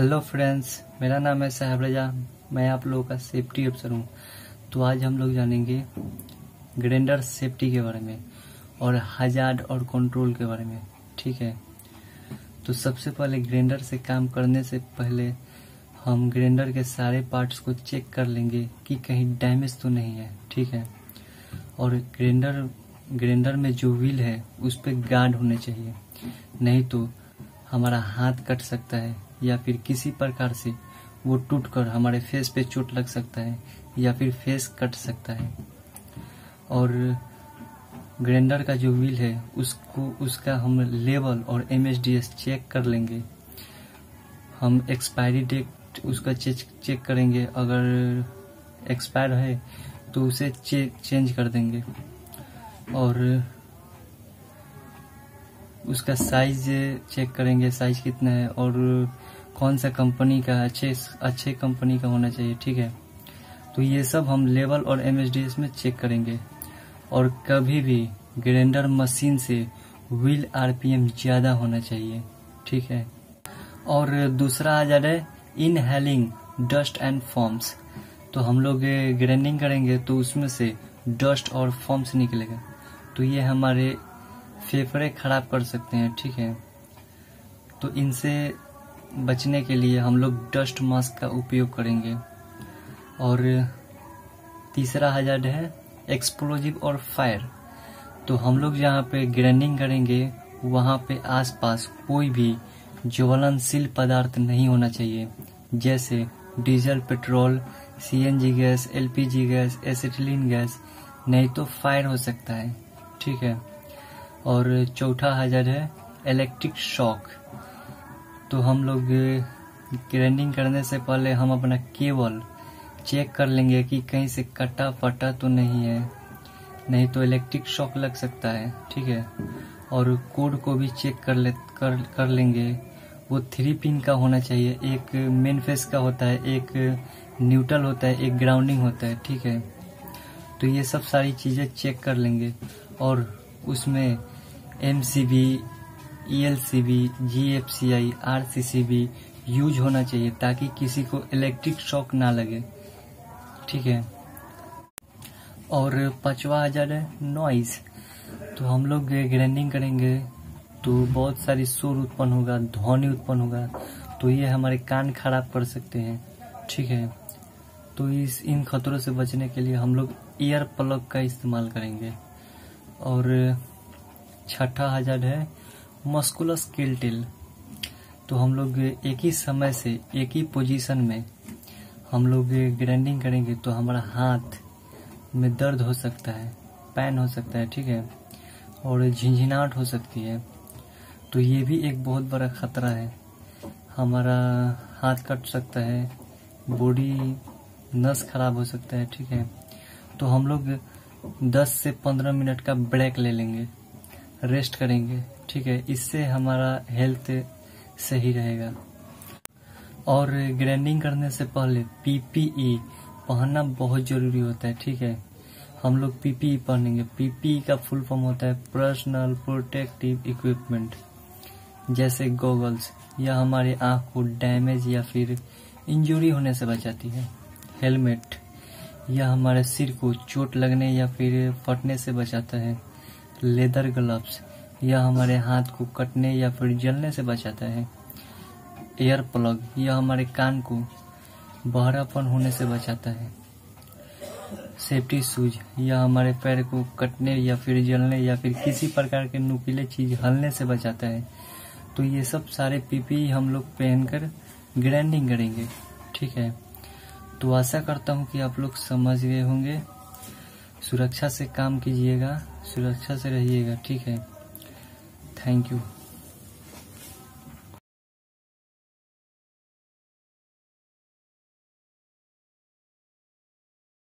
Hello friends मेरा नाम है साहब रजा। मैं आप लोगों का सेफ्टी अफसर हूँ। तो आज हम लोग जानेंगे ग्रेंडर सेफ्टी के बारे में और हजार्ड और कंट्रोल के बारे में, ठीक है? तो सबसे पहले ग्रेंडर से काम करने से पहले हम ग्रेंडर के सारे पार्ट्स को चेक कर लेंगे कि कहीं डैमेज तो नहीं है, ठीक है? और ग्रेंडर ग्रेंडर में जो व्हील है, उस पर गार्ड होने चाहिए। नहीं तो हमारा हाथ कट सकता है। या फिर किसी प्रकार से वो टूटकर हमारे फेस पे चोट लग सकता है या फिर फेस कट सकता है। और ग्राइंडर का जो व्हील है उसको उसका हम लेवल और एम चेक कर लेंगे। हम एक्सपायरी डेट उसका चेक चेक करेंगे। अगर एक्सपायर है तो उसे चे, चेंज कर देंगे। और उसका साइज़ चेक करेंगे साइज़ कितना है और कौन सा कंपनी का अच्छे अच्छे कंपनी का होना चाहिए, ठीक है? तो ये सब हम लेवल और एमएसडीएस में चेक करेंगे। और कभी भी ग्राइंडर मशीन से व्हील आरपीएम ज़्यादा होना चाहिए, ठीक है? और दूसरा आ जा रहा है इनहेलिंग डस्ट एंड फॉर्म्स तो हम लोग ग्राइंडिंग करेंगे तो उसमें से डस्ट और फॉर्म्स निकलेगा। तो ये हमारे फेफड़े खराब कर सकते हैं, ठीक है? तो इनसे बचने के लिए हम लोग डस्ट मास्क का उपयोग करेंगे। और तीसरा हज़ार है एक्सप्लोजिव और फायर। तो हम लोग जहाँ पे ग्रैंडिंग करेंगे, वहाँ पे आसपास कोई भी ज्वलनशील पदार्थ नहीं होना चाहिए। जैसे diesel, petrol, CNG gas, LPG gas acetylene gas, नहीं तो फायर हो सकता है, ठीक है? और चौथा हज़ार है इलेक्ट्रिक शॉक तो हम लोग ग्राइंडिंग करने से पहले हम अपना केबल चेक कर लेंगे कि कहीं से कटा फटा तो नहीं है। नहीं तो इलेक्ट्रिक शॉक लग सकता है, ठीक है? और कोड को भी चेक कर ले, कर कर लेंगे। वो थ्री पिन का होना चाहिए। एक मेन फेस का होता है, एक न्यूट्रल होता है, एक ग्राउंडिंग होता है, ठीक है? तो ये सब सारी चीज़ें चेक कर लेंगे। और उसमें M C B E L C B G F C I R C C B use होना चाहिए ताकि किसी को इलेक्ट्रिक शॉक ना लगे। ठीक है? और पांचवा हज़ार है नॉइस तो हम लोग ग्राइंडिंग करेंगे तो बहुत सारी शोर उत्पन्न होगा, ध्वनि उत्पन्न होगा। तो ये हमारे कान खराब कर सकते हैं। ठीक है? तो इस, इन खतरों से बचने के लिए हम लोग ईयर प्लग का इस्तेमाल करेंगे। और छठा हज़ार है मस्कुलस किल्टिल तो हम लोग एक ही समय से, एक ही पोजीशन में हम लोग ग्राइंडिंग करेंगे तो हमारा हाथ में दर्द हो सकता है पैन हो सकता है, ठीक है? और झिंझिनाहट हो सकती है। तो ये भी एक बहुत बड़ा खतरा है। हमारा हाथ कट सकता है बॉडी नस खराब हो सकता है, ठीक है? तो हम लोग 10 से 15 मिनट का ब्रेक ले लेंगे। रेस्ट करेंगे, ठीक है? इससे हमारा हेल्थ सही रहेगा। और ग्राइंडिंग करने से पहले पीपीई पहनना बहुत ज़रूरी होता है, ठीक है? हम लोग पीपीई पहनेंगे पीपीई का फुल फॉर्म होता है पर्सनल प्रोटेक्टिव इक्विपमेंट जैसे गॉगल्स या हमारे आँख को डैमेज या फिर इंजुरी होने से बचाती है। हेलमेट यह हमारे सिर को चोट लगने या फिर फटने से बचाता है। लेदर ग्लव्स यह हमारे हाथ को कटने या फिर जलने से बचाता है। एयर प्लग यह हमारे कान को बहरापन होने से बचाता है। सेफ्टी शूज़ यह हमारे पैर को कटने या फिर जलने या फिर किसी प्रकार के नुकीले चीज़ हलने से बचाता है। तो ये सब सारे पीपी हम लोग पहनकर ग्राइंडिंग करेंगे, ठीक है? तो आशा करता हूँ कि आप लोग समझ गए होंगे। सुरक्षा से काम कीजिएगा। सुरक्षा से रहिएगा ठीक है? Thank you